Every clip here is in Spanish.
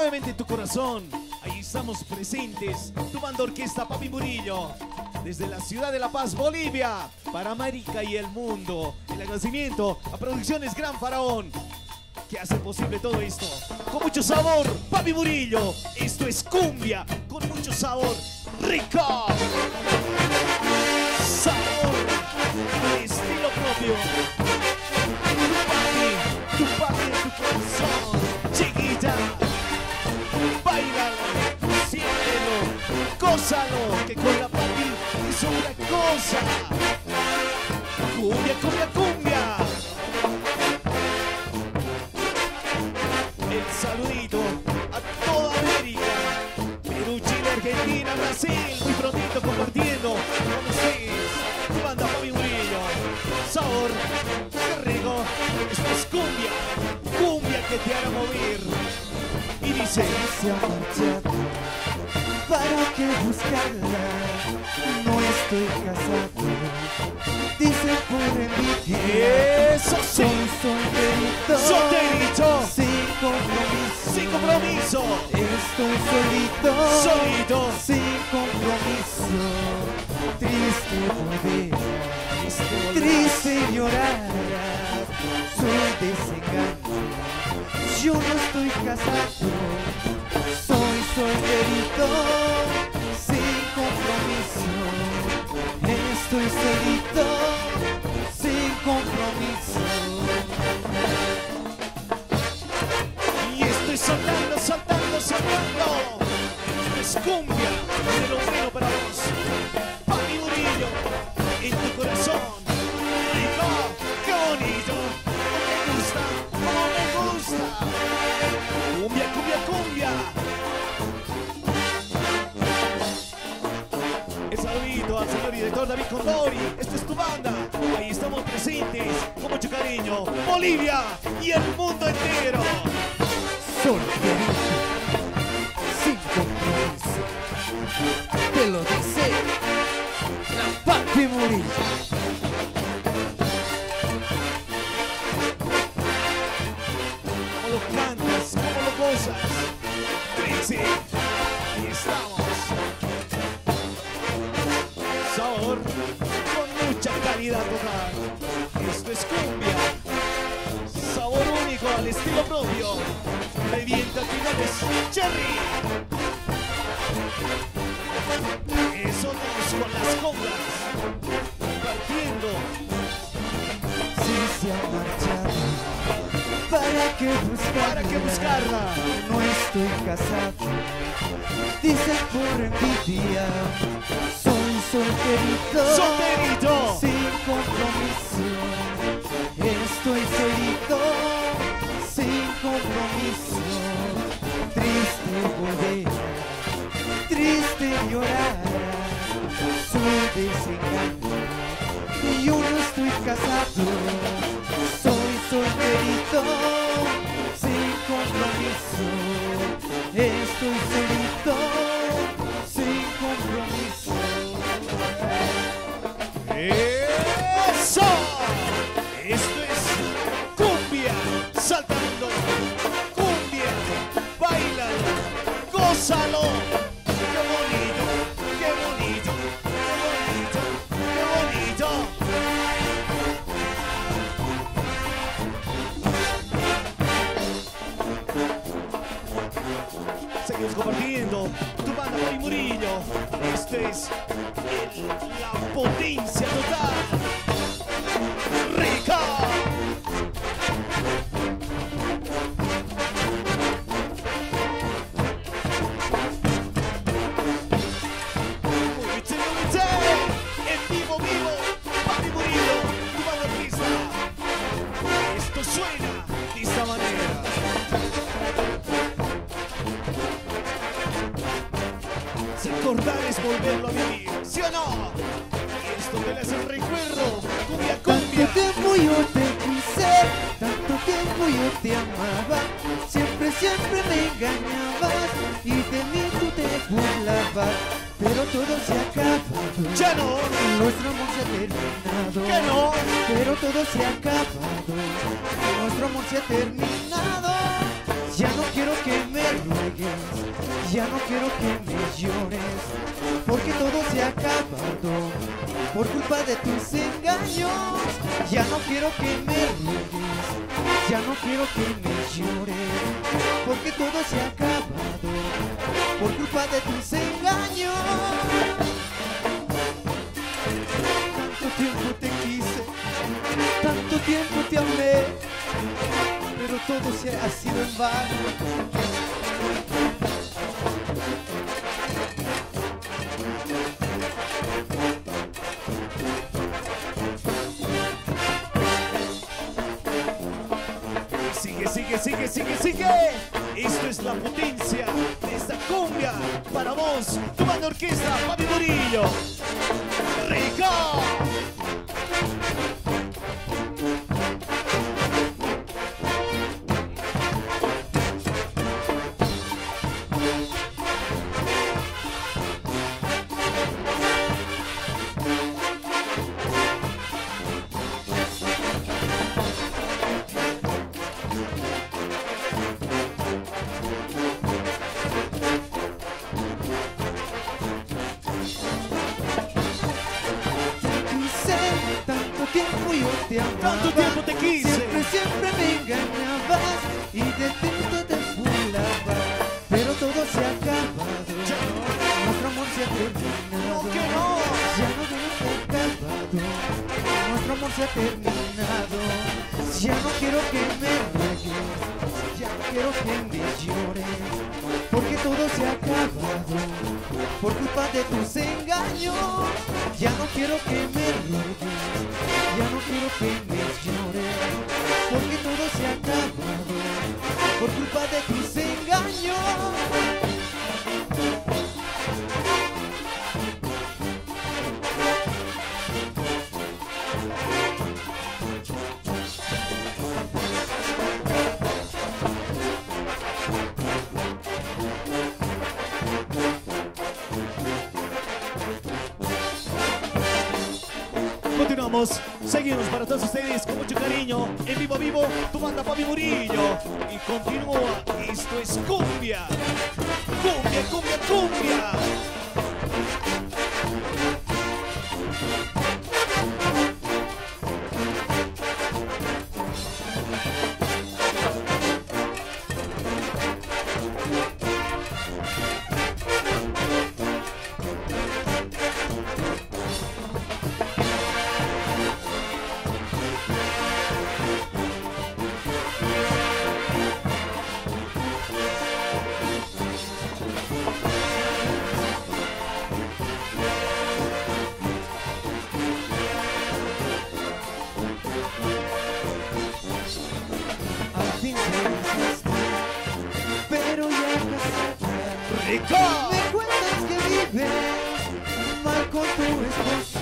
nuevamente tu corazón. Ahí estamos presentes, tu banda orquesta Papi Murillo. Desde la ciudad de La Paz, Bolivia, para América y el mundo. El agradecimiento a Producciones Gran Faraón, que hace posible todo esto. Con mucho sabor, Papi Murillo. Esto es cumbia, con mucho sabor. Rico. Sabor, estilo propio. Tu papi, tu papi tu corazón. Gózalo, que con la papi es otra cosa. Cumbia, cumbia, cumbia. El saludito a toda América, Perú, Chile, Argentina, Brasil, muy prontito compartiendo con ustedes, banda Fabi Murillo. Sabor, qué rico, esto es cumbia, cumbia que te hará mover. Y dice, ¿Para qué buscarla? No estoy casado. Dice por envidia. eso Soy sí, solterito. solterito, Sin compromiso. sin compromiso, Estoy solito. solito. Sin compromiso. Triste. Triste Triste llorar. Soy desengaño. Yo no estoy casado. Soy solterito. Sin compromiso. Estoy solito. Sin compromiso. Y estoy soltando, soltando, soltando. Es cumbia de señor director David Condori. Esta es tu banda. Ahí estamos presentes con mucho cariño. Bolivia y el mundo entero. Solterito. Sin compromiso. Te lo dice la Papi Murillo. Cherry. Eso con las congas. Partiendo. Si se ha marchado. ¿Para qué buscarla? ¿Para qué buscarla? No estoy casado. Dicen por envidia. Soy solterito. Solterito. Sin Estoy solito. Sin compromiso. ¡Eso! Esto es cumbia, saltando, cumbia, bailalo, gózalo. ¡Qué bonito, qué bonito, qué bonito, Esto es el- la potencia total. Es volverlo a vivir, ¿sí o no? Esto te le hace el recuerdo, cumbia, Tanto cumbia. tiempo yo te quise, tanto tiempo yo te amaba, siempre, siempre me engañabas y de mí tú te burlabas, pero todo se acabado. Ya no, Nuestro amor se ha terminado. que no. Pero todo se ha acabado. Nuestro amor se ha terminado. Quiero que me ruegues, ya no quiero que me llores, porque todo se ha acabado por culpa de tus engaños. Ya no quiero que me ruegues, ya no quiero que me llores, porque todo se ha acabado por culpa de tus engaños. Tanto tiempo te quise, tanto tiempo te amé, pero todo se ha sido en vano. Sigue, sigue, sigue, sigue, sigue. Esto es la potencia de esta cumbia. Para vos, tu banda orquesta, Papi Murillo. ¡Rico! Te amaba. Tanto tiempo te quise. Siempre, siempre me engañabas y de ti tú te burlabas. Pero todo se ha acabado. Nuestro amor se ha terminado. No, que no. Ya no acabado. Nuestro amor se ha terminado. Ya no quiero que me ruegues. Ya no quiero que me llores. Porque todo se ha acabado por culpa de tus engaños. Ya no quiero que me ruegues, quiero que me porque todo se ha acabado por culpa de tus engaños. Continuamos, seguimos para todos ustedes con mucho cariño. En vivo vivo, tu banda Papi Murillo. Y continúa, esto es cumbia. Cumbia, cumbia, cumbia. ¡Rico! Me cuentas que vives mal con tu esposo.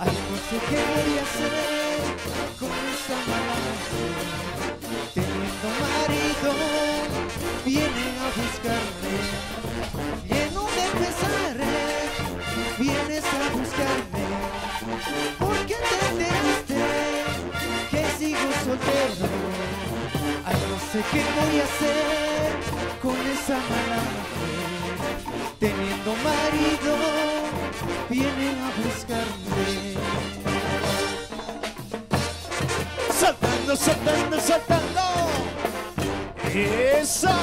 Ay, no sé qué voy a hacer con esa mala mujer. Teniendo marido, viene a buscarme. Lleno de pesares, vienes a buscarme. ¿Por qué te enteraste sigo soltero? Ay, no sé qué voy a hacer con esa mala mujer. Teniendo marido, vienen a buscarme. Saltando, saltando, saltando. Eso.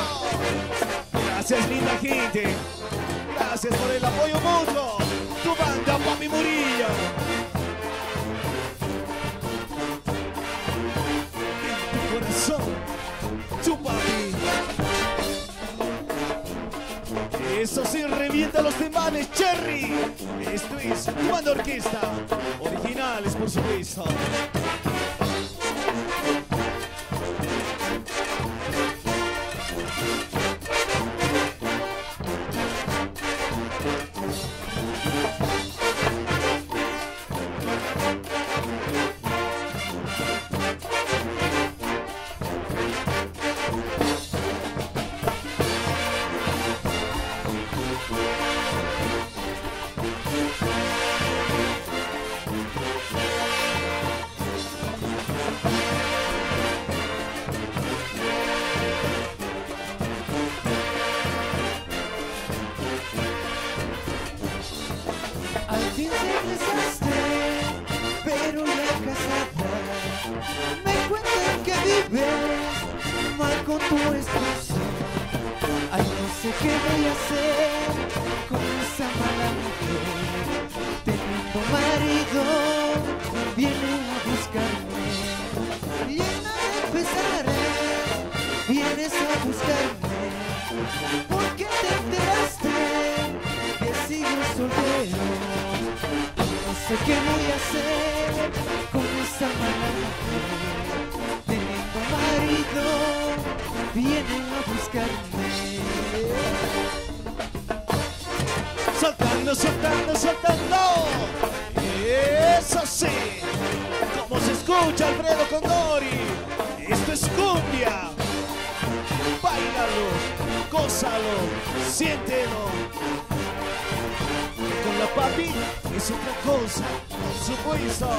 Gracias, linda gente. Gracias por el apoyo mutuo. Tu banda, Papi Murillo. En tu. Eso sí, revienta los timbales, Cherry. Esto es banda orquesta. Originales, por supuesto. Sé qué voy a hacer con esa mala mujer. Teniendo marido, viene a buscarme. Llena de pesares, vienes a buscarme. ¿Por qué te enteraste que sigo soltero? No sé qué voy a hacer con esa mala mujer. Teniendo marido, viene a buscarme. Soltando, soltando, soltando. Eso sí. Como se escucha Alfredo Condori. Esto es cumbia. Báilalo, gózalo, siéntelo. Con la papi es otra cosa, por supuesto.